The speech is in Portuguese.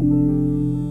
Música